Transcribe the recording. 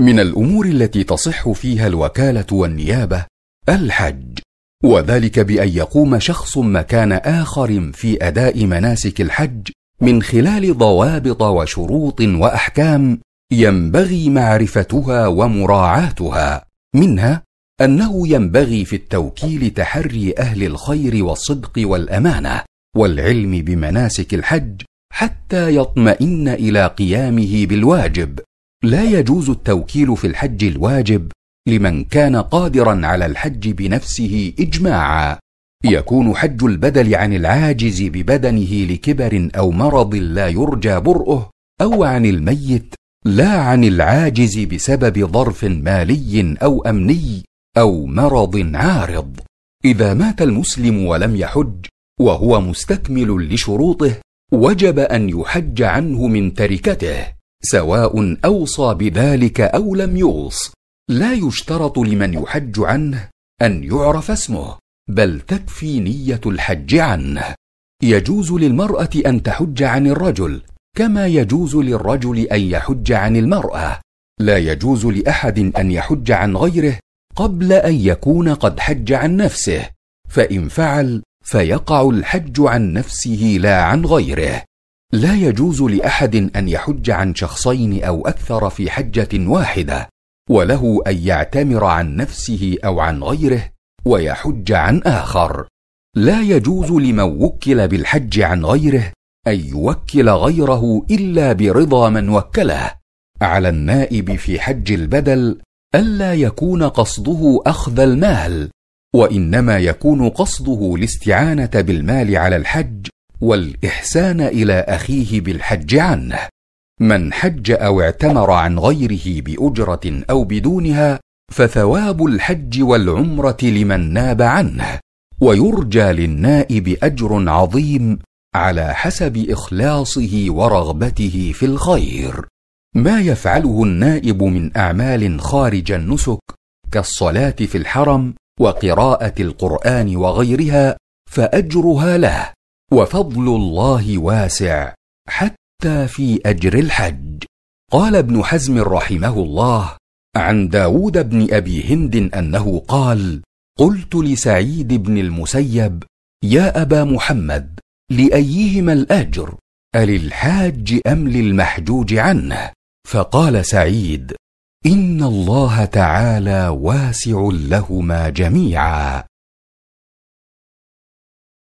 من الأمور التي تصح فيها الوكالة والنيابة الحج. وذلك بأن يقوم شخص مكان آخر في أداء مناسك الحج من خلال ضوابط وشروط وأحكام ينبغي معرفتها ومراعاتها. منها أنه ينبغي في التوكيل تحري أهل الخير والصدق والأمانة والعلم بمناسك الحج حتى يطمئن إلى قيامه بالواجب. لا يجوز التوكيل في الحج الواجب لمن كان قادرا على الحج بنفسه اجماعا. يكون حج البدل عن العاجز ببدنه لكبر أو مرض لا يرجى برؤه أو عن الميت لا عن العاجز بسبب ظرف مالي أو أمني أو مرض عارض. إذا مات المسلم ولم يحج وهو مستكمل لشروطه وجب أن يحج عنه من تركته. سواء أوصى بذلك أو لم يوص لا يشترط لمن يحج عنه أن يعرف اسمه بل تكفي نية الحج عنه. يجوز للمرأة أن تحج عن الرجل كما يجوز للرجل أن يحج عن المرأة. لا يجوز لأحد أن يحج عن غيره قبل أن يكون قد حج عن نفسه فإن فعل فيقع الحج عن نفسه لا عن غيره. لا يجوز لأحد أن يحج عن شخصين أو أكثر في حجة واحدة وله أن يعتمر عن نفسه أو عن غيره ويحج عن آخر. لا يجوز لمن وكل بالحج عن غيره أن يوكل غيره إلا برضا من وكله. على النائب في حج البدل ألا يكون قصده أخذ المال وإنما يكون قصده الاستعانة بالمال على الحج والإحسان إلى أخيه بالحج عنه. من حج أو اعتمر عن غيره بأجرة أو بدونها فثواب الحج والعمرة لمن ناب عنه. ويرجى للنائب أجر عظيم على حسب إخلاصه ورغبته في الخير. ما يفعله النائب من أعمال خارج النسك كالصلاة في الحرم وقراءة القرآن وغيرها فأجرها له. وفضل الله واسع حتى في أجر الحج. قال ابن حزم رحمه الله عن داود بن أبي هند أنه قال قلت لسعيد بن المسيب يا أبا محمد لأيهما الأجر؟ الالحاج أم للمحجوج عنه؟ فقال سعيد إن الله تعالى واسع لهما جميعا.